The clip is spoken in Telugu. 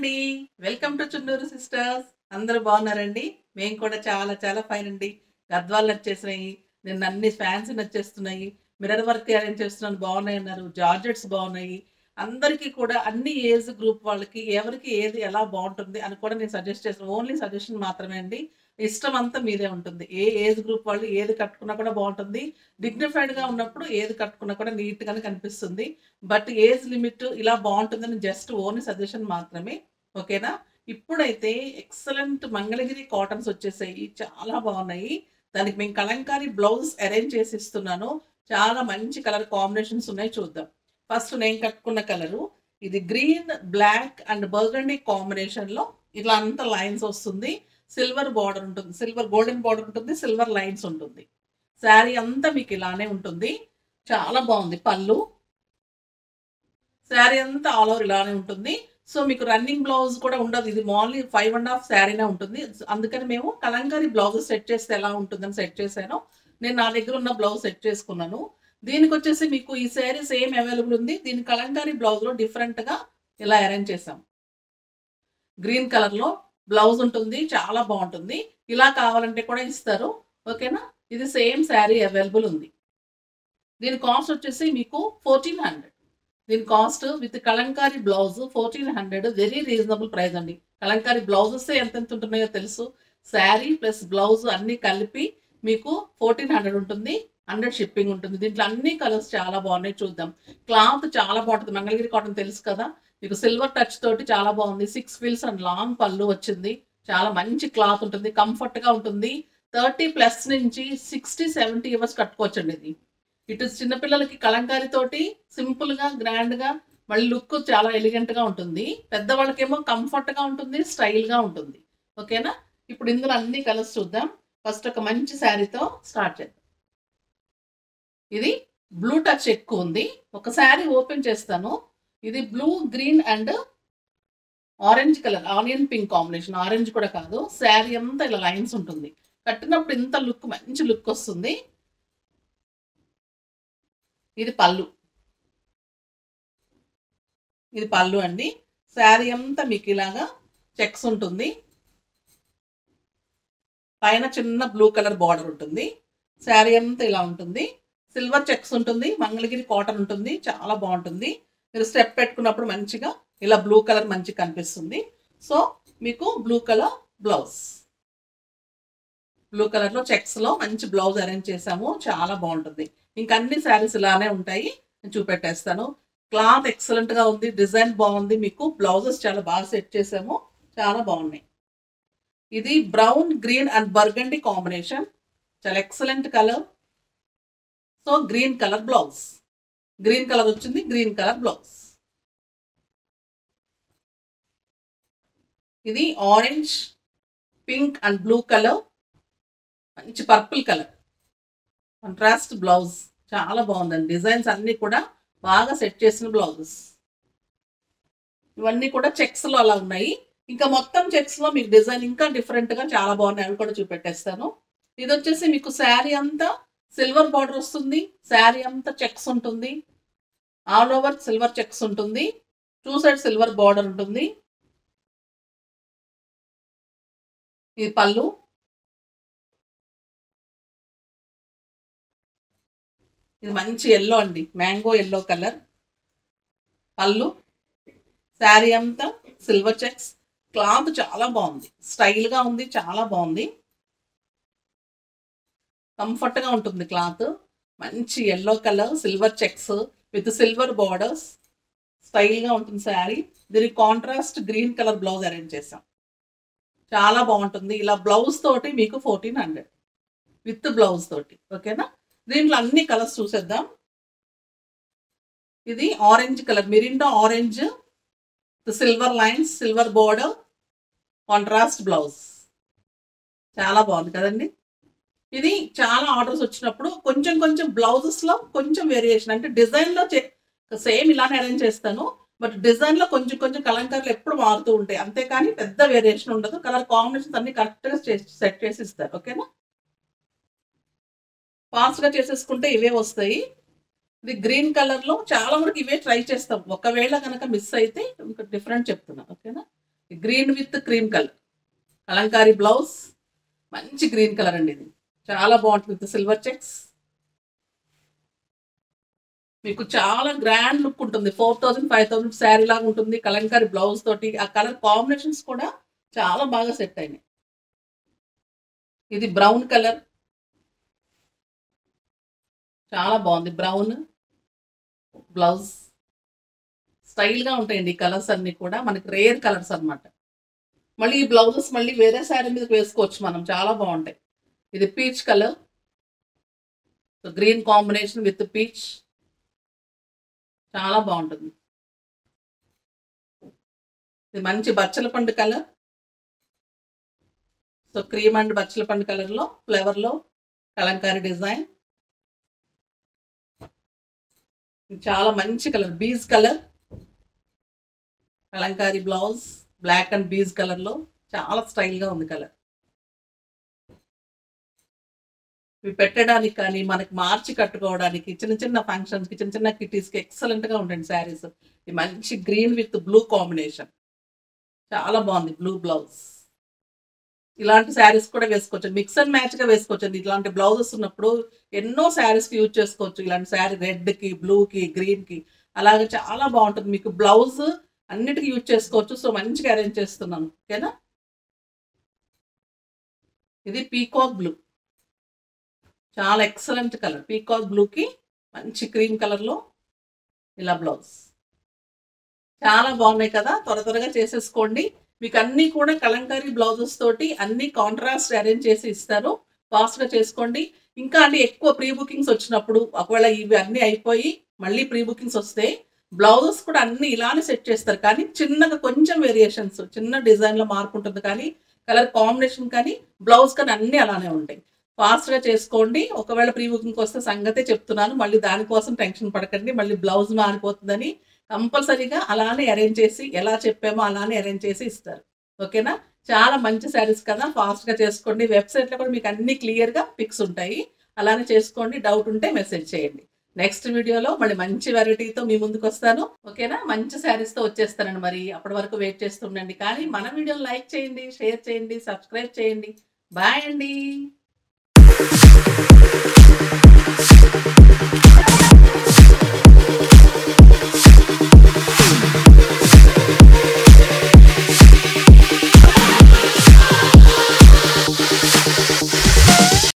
అండి. Welcome to Chunduru sisters. అందరూ బాగున్నారండి? మేము కూడా చాలా చాలా ఫైన్ అండి. గద్వాలు నచ్చేసినాయి నిన్న అన్ని ఫ్యాన్సీ నచ్చేస్తున్నాయి మిర్రర్ వర్క్ అరేంజ్ చేస్తున్నాను. బాగున్నాయి అన్నారు. జార్జెట్స్ బాగున్నాయి. అందరికీ కూడా అన్ని ఏజ్ గ్రూప్ వాళ్ళకి ఎవరికి ఏది ఎలా బాగుంటుంది అని కూడా నేను సజెస్ట్ చేస్తాను ఓన్లీ సజెషన్ మాత్రమే అండి. ఇష్టం అంతా మీదే ఉంటుంది. ఏ ఏజ్ గ్రూప్ వాళ్ళు ఏది కట్టుకున్నా కూడా బాగుంటుంది. డిగ్నిఫైడ్గా ఉన్నప్పుడు ఏది కట్టుకున్నా కూడా నీట్ గానే కనిపిస్తుంది. బట్ ఏజ్ లిమిట్ ఇలా బాగుంటుందని జస్ట్ ఓన్లీ సజెషన్ మాత్రమే. ఓకేనా? ఇప్పుడైతే ఎక్సలెంట్ మంగళగిరి కాటన్స్ వచ్చేసాయి. చాలా బాగున్నాయి. దానికి మేము కలంకారీ బ్లౌజ్ అరేంజ్ చేసి ఇస్తున్నాను. చాలా మంచి కలర్ కాంబినేషన్స్ ఉన్నాయి చూద్దాం. ఫస్ట్ నేను కట్టుకున్న కలరు. ఇది గ్రీన్ బ్లాక్ అండ్ బర్గండీ కాంబినేషన్లో ఇట్లా అంత లైన్స్ వస్తుంది. సిల్వర్ బార్డర్ ఉంటుంది. సిల్వర్ గోల్డెన్ బార్డర్ ఉంటుంది. సిల్వర్ లైన్స్ ఉంటుంది. శారీ అంతా మీకు ఇలానే ఉంటుంది. చాలా బాగుంది పళ్ళు. శారీ అంతా ఆల్ ఓవర్ ఇలానే ఉంటుంది. సో మీకు రన్నింగ్ బ్లౌజ్ కూడా ఉండదు. ఇది మాన్లీ ఫైవ్ అండ్ హాఫ్ శారీనే ఉంటుంది. అందుకని మేము కలంకారీ బ్లౌజ్ సెట్ చేస్తే ఎలా ఉంటుందని సెట్ చేశాను. నేను నా దగ్గర ఉన్న బ్లౌజ్ సెట్ చేసుకున్నాను. దీనికి వచ్చేసి మీకు ఈ శారీ సేమ్ అవైలబుల్ ఉంది. దీని కలంకారీ బ్లౌజ్లో డిఫరెంట్గా ఇలా అరేంజ్ చేసాం గ్రీన్ కలర్లో బ్లౌజ్ ఉంటుంది. చాలా బాగుంటుంది. ఇలా కావాలంటే కూడా ఇస్తారు. ఓకేనా ఇది సేమ్ శారీ అవైలబుల్ ఉంది. దీని కాస్ట్ వచ్చేసి మీకు ఫోర్టీన్ హండ్రెడ్ దీని cost with Kalamkari blouse fourteen hundred very reasonable price అండి. కలంకారీ బ్లౌజెస్ ఎంత ఎంత ఉంటున్నాయో తెలుసు. శారీ ప్లస్ బ్లౌజ్ అన్నీ కలిపి మీకు ఫోర్టీన్ హండ్రెడ్ ఉంటుంది. హండ్రెడ్ షిప్పింగ్ ఉంటుంది. దీంట్లో అన్ని కలర్స్ చాలా బాగున్నాయి చూద్దాం. క్లాత్ చాలా బాగుంటుంది. మంగళగిరి కాటన్ తెలుసు కదా? మీకు సిల్వర్ టచ్ తోటి చాలా బాగుంది. సిక్స్ ఫీల్స్ అండ్ లాంగ్ పళ్ళు వచ్చింది. చాలా మంచి క్లాత్ ఉంటుంది. కంఫర్ట్గా ఉంటుంది. థర్టీ ప్లస్ నుంచి సిక్స్టీ సెవెంటీ ఇయర్స్ కట్టుకోవచ్చండి ఇది. ఇటు చిన్నపిల్లలకి కలంకారీతోటి తోటి సింపుల్గా మళ్ళీ లుక్ చాలా ఎలిగెంట్గా ఉంటుంది. పెద్దవాళ్ళకేమో కంఫర్ట్గా ఉంటుంది స్టైల్గా ఉంటుంది. ఓకేనా? ఇప్పుడు ఇందులో అన్ని కలర్స్ చూద్దాం. ఫస్ట్ ఒక మంచి శారీతో స్టార్ట్ చేద్దాం. ఇది బ్లూ టచ్ ఎక్కువ ఉంది. ఒక శారీ ఓపెన్ చేస్తాను. ఇది blue green and orange colour onion pink combination orange కూడా కాదు శారీ అంతా ఇలా లైన్స్ ఉంటుంది. కట్టినప్పుడు ఇంత లుక్ మంచి లుక్ వస్తుంది. ఇది పళ్ళు. ఇది పళ్ళు అండి. శారీ అంతా మీకు ఇలాగా చెక్స్ ఉంటుంది. పైన చిన్న బ్లూ కలర్ బార్డర్ ఉంటుంది. శారీ అంతా ఇలా ఉంటుంది. సిల్వర్ చెక్స్ ఉంటుంది. మంగళగిరి కాటన్ ఉంటుంది. చాలా బాగుంటుంది. మీరు స్టెప్ పెట్టుకున్నప్పుడు మంచిగా ఇలా బ్లూ కలర్ మంచిగా కనిపిస్తుంది. సో మీకు బ్లూ కలర్ బ్లౌజ్. బ్లూ కలర్లో చెక్స్లో మంచి బ్లౌజ్ అరేంజ్ చేసాము చాలా బాగుంటుంది. ఇంకా అన్ని శారీస్ ఇలానే ఉంటాయి. నేను చూపెట్టేస్తాను. క్లాత్ ఎక్సలెంట్గా ఉంది. డిజైన్ బాగుంది. మీకు బ్లౌజెస్ చాలా బాగా సెట్ చేసాము. చాలా బాగున్నాయి. ఇది brown green and burgundy combination. చాలా excellent colour so green colour blouse. Green colour వచ్చింది. Green colour blouse. ఇది orange pink and blue colour. మంచి పర్పుల్ కలర్. కంట్రాస్ట్ బ్లౌజ్ చాలా బాగుందండి. డిజైన్స్ అన్నీ కూడా బాగా సెట్ చేసిన బ్లౌజెస్ ఇవన్నీ కూడా చెక్స్లో అలా ఉన్నాయి. ఇంకా మొత్తం చెక్స్లో మీకు డిజైన్ ఇంకా డిఫరెంట్గా చాలా బాగున్నాయి. అవి కూడా చూపెట్టేస్తాను. ఇది వచ్చేసి మీకు శారీ అంతా సిల్వర్ బార్డర్ వస్తుంది. శారీ అంతా చెక్స్ ఉంటుంది. ఆల్ ఓవర్ సిల్వర్ చెక్స్ ఉంటుంది. టూ సైడ్ సిల్వర్ బార్డర్ ఉంటుంది. ఇది పళ్ళు. ఇది మంచి ఎల్లో అండి. మ్యాంగో ఎల్లో కలర్ పళ్ళు శారీ అంతా సిల్వర్ చెక్స్ క్లాత్ చాలా బాగుంది. స్టైల్గా ఉంది చాలా బాగుంది. కంఫర్ట్గా ఉంటుంది క్లాత్ మంచి yellow colour silver checks with silver borders స్టైల్గా ఉంటుంది శారీ. దీనికి contrast green colour blouse arrange చేసాం చాలా బాగుంటుంది. ఇలా బ్లౌజ్ తోటి మీకు ఫోర్టీన్ హండ్రెడ్ విత్ బ్లౌజ్ తోటి. ఓకేనా దీంట్లో అన్ని కలర్స్ చూసేద్దాం. ఇది orange colour Mirinda orange silver lines silver border contrast blouse. చాలా బాగుంది కదండి. ఇది చాలా ఆర్డర్స్ వచ్చినప్పుడు కొంచెం కొంచెం బ్లౌజెస్లో కొంచెం వేరియేషన్ అంటే డిజైన్లో సేమ్ ఇలానే అరేంజ్ చేస్తాను బట్ డిజైన్లో కొంచెం కొంచెం కలంకర్లు ఎప్పుడు మారుతూ ఉంటాయి. అంతేకాని పెద్ద వేరియేషన్ ఉండదు. కలర్ కాంబినేషన్స్ అన్ని కరెక్ట్గా సెట్ చేసి ఇస్తారు. ఓకేనా? ఫాస్ట్ చేసేసుకుంటే ఇవే వస్తాయి. ఇది గ్రీన్ కలర్లో చాలా వరకు ఇవే ట్రై చేస్తాం. ఒకవేళ కనుక మిస్ అయితే ఇంకా డిఫరెంట్ చెప్తున్నా ఓకేనా green with cream colour kalamkari blouse మంచి గ్రీన్ కలర్ అండి ఇది. చాలా బాగుంటుంది విత్ సిల్వర్ చెక్స్ మీకు చాలా గ్రాండ్ లుక్ ఉంటుంది. Four thousand five thousand sari లాగా ఉంటుంది కలంకారీ బ్లౌజ్ తోటి. ఆ కలర్ కాంబినేషన్స్ కూడా చాలా బాగా సెట్ అయినాయి. ఇది బ్రౌన్ కలర్ చాలా బాగుంది. బ్రౌన్ బ్లౌజ్ స్టైల్గా ఉంటాయండి ఈ కలర్స్ అన్నీ కూడా. మనకి రేర్ కలర్స్ అన్నమాట. మళ్ళీ ఈ బ్లౌజెస్ మళ్ళీ వేరే శారీ మీద వేసుకోవచ్చు మనం. చాలా బాగుంటాయి. ఇది peach colour. Green combination with peach. చాలా బాగుంటుంది. ఇది మంచి బచ్చల పండు కలర్. సో క్రీమ్ అండ్ బచ్చల పండు కలర్లో ఫ్లేవర్లో కలంకారీ డిజైన్. చాలా మంచి colour beige colour. Kalamkari blouse black and beige కలర్లో చాలా స్టైల్గా ఉంది కలర్. ఇవి పెట్టడానికి కానీ మనకి మార్చి కట్టుకోవడానికి చిన్న చిన్న ఫంక్షన్స్కి చిన్న చిన్న కిటీస్కి ఎక్సలెంట్గా ఉంటుంది శారీస్ ఇది మంచి గ్రీన్ విత్ బ్లూ కాంబినేషన్ చాలా బాగుంది బ్లూ బ్లౌజ్ ఇలాంటి శారీస్ కూడా వేసుకోవచ్చు. మిక్స్ అండ్ మ్యాచ్గా వేసుకోవచ్చు. ఇలాంటి బ్లౌజెస్ ఉన్నప్పుడు ఎన్నో శారీస్కి యూజ్ చేసుకోవచ్చు. ఇలాంటి శారీ రెడ్కి బ్లూకి గ్రీన్కి అలాగే చాలా బాగుంటుంది. మీకు బ్లౌజ్ అన్నిటికీ యూజ్ చేసుకోవచ్చు. సో మంచిగా అరేంజ్ చేస్తున్నాను. ఓకేనా? ఇది పీకాక్ బ్లూ. చాలా ఎక్సలెంట్ కలర్ పీకాక్ బ్లూకి మంచి క్రీమ్ కలర్లో ఇలా బ్లౌజ్. చాలా బాగున్నాయి కదా. త్వర త్వరగా చేసేసుకోండి. మీకు అన్నీ కూడా కలంకారీ బ్లౌజెస్ తోటి అన్ని కాంట్రాస్ట్ అరేంజ్ చేసి ఇస్తారు. ఫాస్ట్గా చేసుకోండి. ఇంకా అంటే ఎక్కువ ప్రీ బుకింగ్స్ వచ్చినప్పుడు ఒకవేళ ఇవి అన్నీ అయిపోయి మళ్ళీ ప్రీ బుకింగ్స్ వస్తే బ్లౌజెస్ కూడా అన్ని ఇలానే సెట్ చేస్తారు. కానీ చిన్నగా కొంచెం వేరియేషన్స్ చిన్న డిజైన్లో మార్పు ఉంటుంది కానీ కలర్ కాంబినేషన్ కానీ బ్లౌజ్ కానీ అన్నీ అలానే ఉంటాయి. ఫాస్ట్గా చేసుకోండి. ఒకవేళ ప్రీ బుకింగ్ వస్తే సంగతే చెప్తున్నాను. మళ్ళీ దానికోసం టెన్షన్ పడకండి. మళ్ళీ బ్లౌజ్ మారిపోతుందని కంపల్సరీగా అలానే అరేంజ్ చేసి ఎలా చెప్పామో అలానే అరేంజ్ చేసి ఇస్తారు. ఓకేనా? చాలా మంచి శారీస్ కదా. ఫాస్ట్గా చేసుకోండి. వెబ్సైట్లో కూడా మీకు అన్ని క్లియర్గా పిక్స్ ఉంటాయి. అలానే చేసుకోండి. డౌట్ ఉంటే మెసేజ్ చేయండి. నెక్స్ట్ వీడియోలో మళ్ళీ మంచి వెరైటీతో మీ ముందుకు వస్తాను. ఓకేనా? మంచి శారీస్తో వచ్చేస్తానండి మరి. అప్పటి వరకు వెయిట్ చేస్తుండండి కానీ మన వీడియోని లైక్ చేయండి షేర్ చేయండి సబ్స్క్రైబ్ చేయండి. బాయ్ అండి.